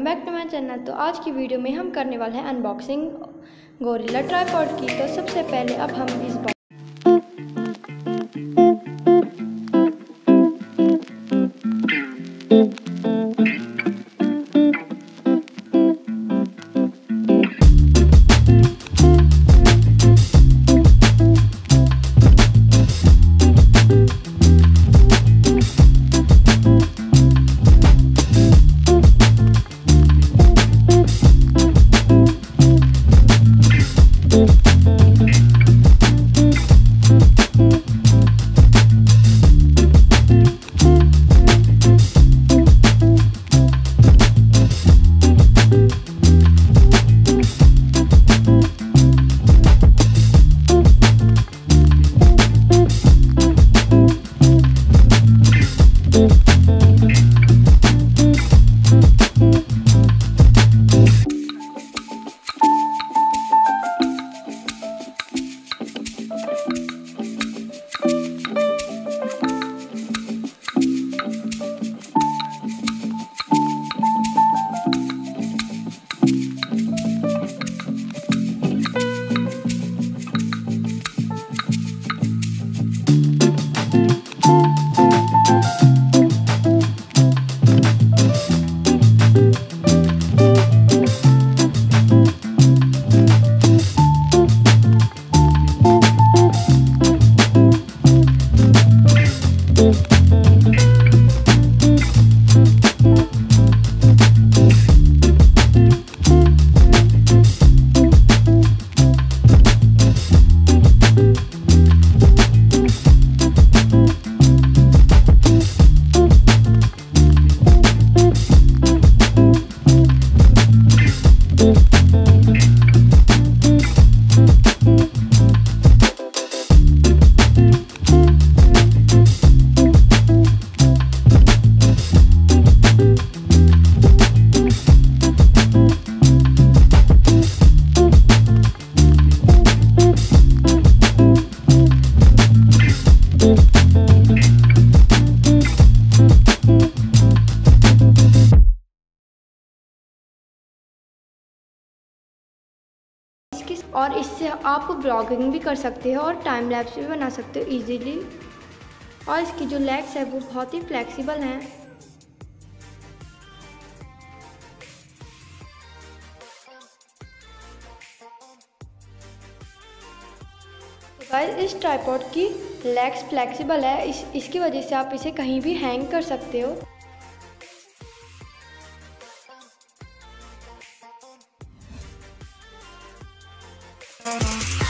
Welcome back to my channel. तो आज की वीडियो में हम करने वाले हैं अनबॉक्सिंग गोरिल्ला ट्राईपॉड की। तो सबसे पहले अब हम इस बॉक्स और इससे आप ब्लॉगिंग भी कर सकते हो और टाइम लैप्स भी बना सकते हो इजीली और इसकी जो लेग्स है, वो बहुत ही फ्लेक्सिबल हैं। गाइस इस ट्राईपॉड की लेग्स फ्लेक्सिबल है। इस, इसकी वजह से आप इसे कहीं भी हैंग कर सकते हो। photo.